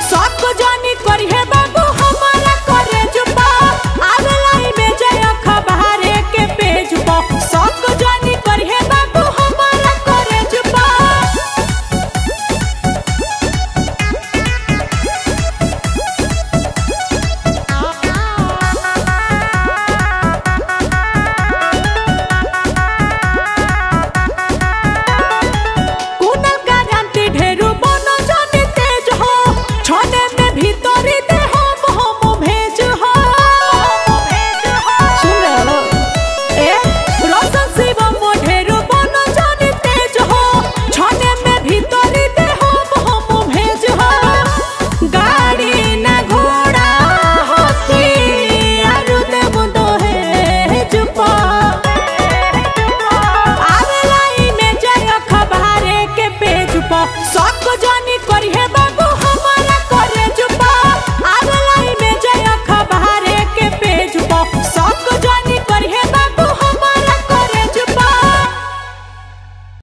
stop.